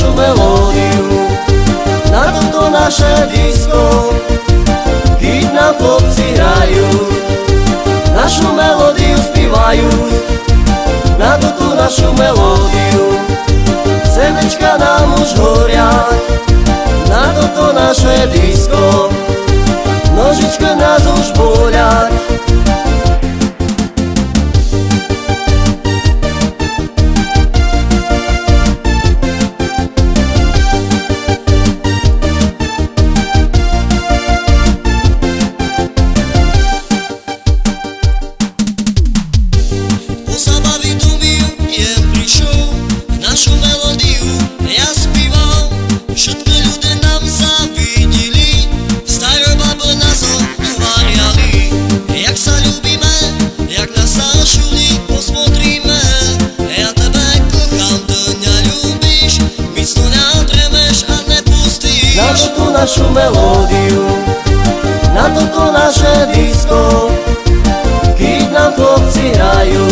našu melódiu. Na toto naše disko Keď nám chlopci hrajú. Našu melódiu spívajú Na toto našu melódiu Srdečka nám už horia. Na toto naše disko Na túto našu melódiu? Na toto naše disko Keď nám chlopci hrajú.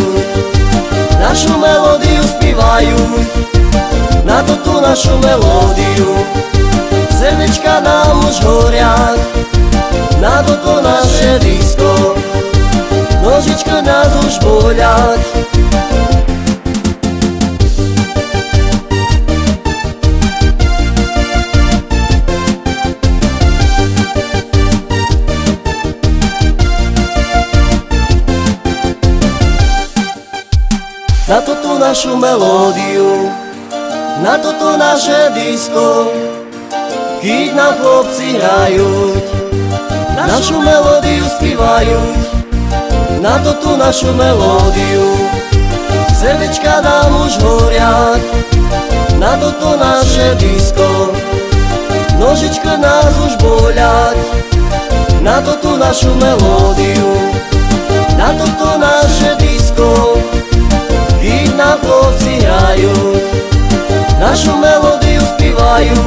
Našu melódiu spívajú Na túto našu melódiu. Srdečka nám už horia. Na toto naše disko Nožička nás už boľať Na toto našu melódiu Na toto naše disko Keď nám chlopci hrajú Našu melódiu spívajú Na toto našu melódiu Srdečka nám už horia. Na toto naše disko Nožička nás už boľať Na toto našu melódiu Na toto naše disko keď na plovci hrajú Našu melódiu spívajú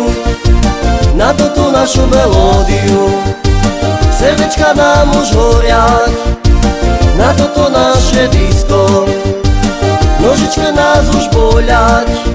Na toto našu melódiu Srdečka nám už horia Na toto naše disko Nožička nás už boľať